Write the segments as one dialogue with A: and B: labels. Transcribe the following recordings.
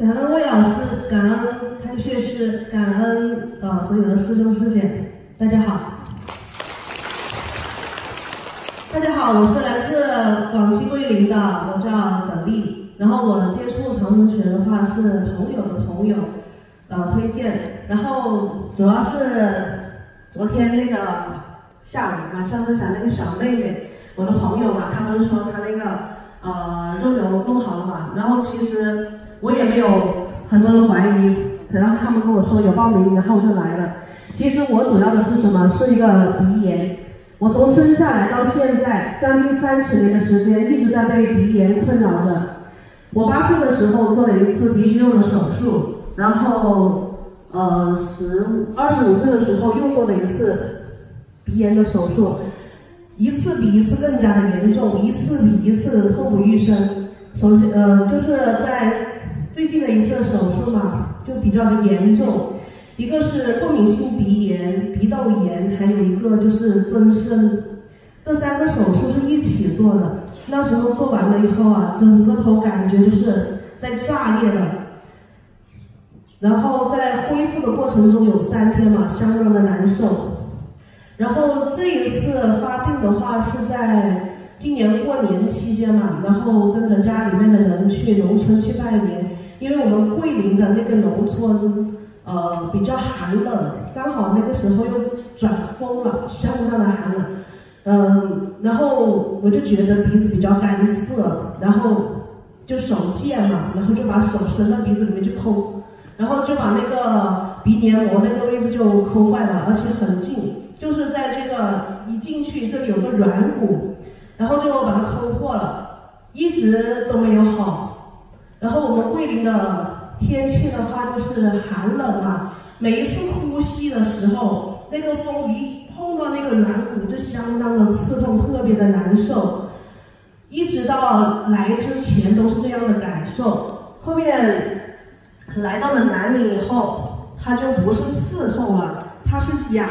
A: 感恩魏老师，感恩开穴师，感恩呃所有的师兄师姐，大家好。大家好，我是来自广西桂林的，我叫耿丽。然后我接触长生学的话是朋友的朋友呃推荐，然后主要是昨天那个下午晚上分享那个小妹妹，我的朋友嘛，他们说他那个呃肉瘤弄好了嘛，然后其实。我也没有很多的怀疑，然后他们跟我说有报名，然后我就来了。其实我主要的是什么？是一个鼻炎。我从生下来到现在将近三十年的时间，一直在被鼻炎困扰着。我八岁的时候做了一次鼻息肉的手术，然后呃十二十五岁的时候又做了一次鼻炎的手术，一次比一次更加的严重，一次比一次痛不欲生。首先呃就是在。最近的一次手术嘛，就比较的严重，一个是过敏性鼻炎、鼻窦炎，还有一个就是增生，这三个手术是一起做的。那时候做完了以后啊，整个头感觉就是在炸裂的，然后在恢复的过程中有三天嘛，相当的难受。然后这一次发病的话是在今年过年期间嘛，然后跟着家里面的人去农村去拜年。因为我们桂林的那个农村，呃，比较寒冷，刚好那个时候又转风了，相当的寒冷，嗯，然后我就觉得鼻子比较干涩，然后就手贱嘛，然后就把手伸到鼻子里面去抠，然后就把那个鼻黏膜那个位置就抠坏了，而且很近，就是在这个一进去这里有个软骨，然后就把它抠破了，一直都没有好。然后我们桂林的天气的话就是寒冷嘛，每一次呼吸的时候，那个风一碰到那个软骨就相当的刺痛，特别的难受。一直到来之前都是这样的感受，后面来到了南宁以后，它就不是刺痛了，它是痒。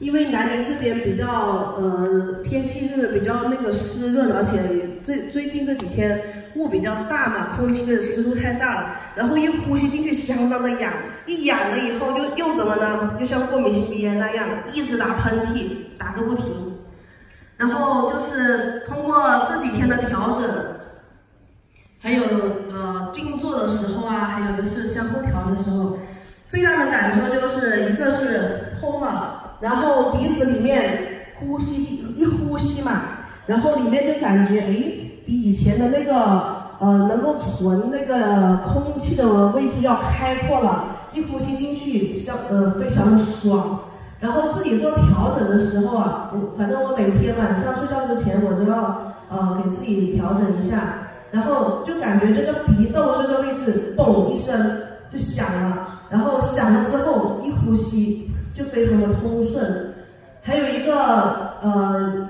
A: 因为南宁这边比较呃天气是比较那个湿润，而且这最近这几天雾比较大嘛，空气的湿度太大了，然后一呼吸进去相当的痒，一痒了以后就又怎么呢？就像过敏性鼻炎那样，一直打喷嚏，打个不停。然后就是通过这几天的调整，还有呃静坐的时候啊，还有就是相空调的时候，最大的感受就是一个是通了。然后鼻子里面呼吸进一呼吸嘛，然后里面就感觉哎，比以前的那个呃能够存那个空气的位置要开阔了，一呼吸进去像呃非常的爽。然后自己做调整的时候啊，我反正我每天晚上睡觉之前我都要呃给自己调整一下，然后就感觉这个鼻窦这个位置嘣一声就响了，然后响了之后一呼吸。就非常的通顺，还有一个呃，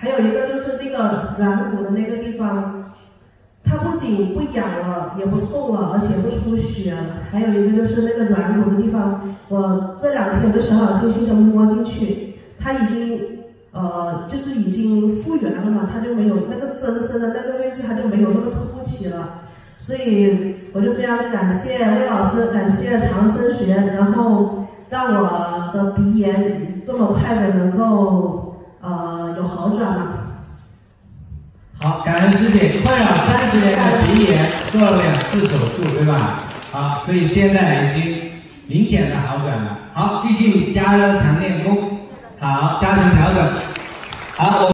A: 还有一个就是那个软骨的那个地方，它不仅不痒了，也不痛了，而且不出血。还有一个就是那个软骨的地方，我这两天我就小小心心的摸进去，它已经呃，就是已经复原了嘛，它就没有那个增生的那个位置，它就没有那么凸起了。所以我就非常的感谢魏老师，感谢长生学，然后。让我的鼻炎这么快的能够呃有好转吗？
B: 好，感恩师姐，困扰三十年的鼻炎做了两次手术，对吧？好，所以现在已经明显的好转了。好，继续加强练功，好，加强调整，好。我